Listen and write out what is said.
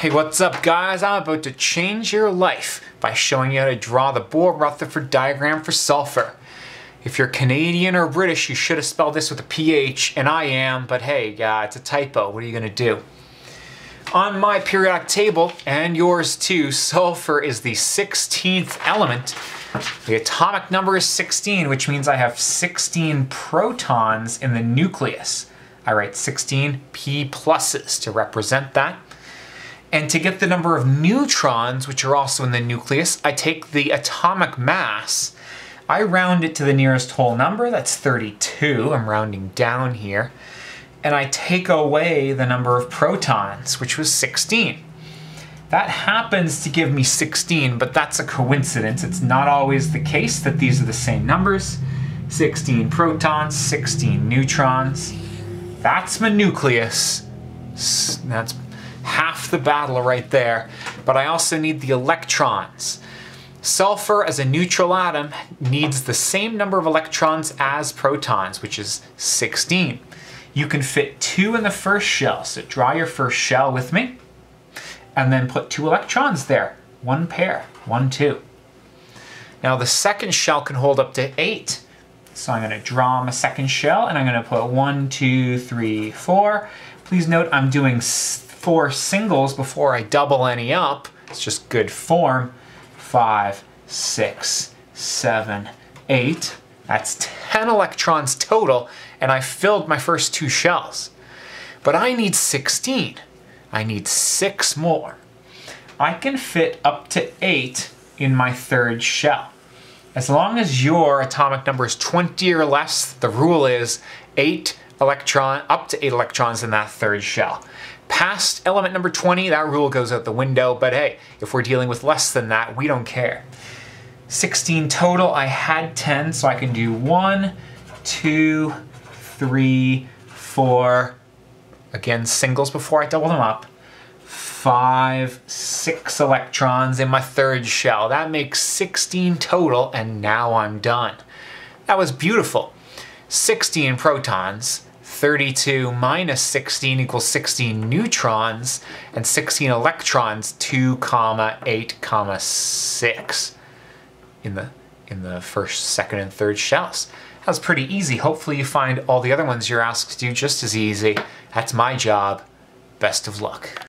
Hey, what's up guys? I'm about to change your life by showing you how to draw the Bohr-Rutherford diagram for sulfur. If you're Canadian or British, you should have spelled this with a PH, and I am, but hey, uh, it's a typo. What are you gonna do? On my periodic table, and yours too, sulfur is the 16th element. The atomic number is 16, which means I have 16 protons in the nucleus. I write 16 P pluses to represent that. And to get the number of neutrons, which are also in the nucleus, I take the atomic mass, I round it to the nearest whole number, that's 32, I'm rounding down here, and I take away the number of protons, which was 16. That happens to give me 16, but that's a coincidence. It's not always the case that these are the same numbers. 16 protons, 16 neutrons. That's my nucleus. That's half the battle right there. But I also need the electrons. Sulfur as a neutral atom needs the same number of electrons as protons, which is 16. You can fit two in the first shell, so draw your first shell with me, and then put two electrons there. One pair, one, two. Now the second shell can hold up to eight. So I'm gonna draw my second shell and I'm gonna put one, two, three, four. Please note I'm doing four singles before I double any up. It's just good form. Five, six, seven, eight. That's 10 electrons total, and I filled my first two shells. But I need 16. I need six more. I can fit up to eight in my third shell. As long as your atomic number is 20 or less, the rule is eight electron, up to eight electrons in that third shell. Past element number 20, that rule goes out the window, but hey, if we're dealing with less than that, we don't care. 16 total, I had 10, so I can do one, two, three, four, again, singles before I double them up, five, six electrons in my third shell. That makes 16 total, and now I'm done. That was beautiful. 16 protons, 32 minus 16 equals 16 neutrons, and 16 electrons, 2 comma 8 comma 6 in the, in the first, second, and third shells. That was pretty easy. Hopefully you find all the other ones you're asked to do just as easy. That's my job. Best of luck.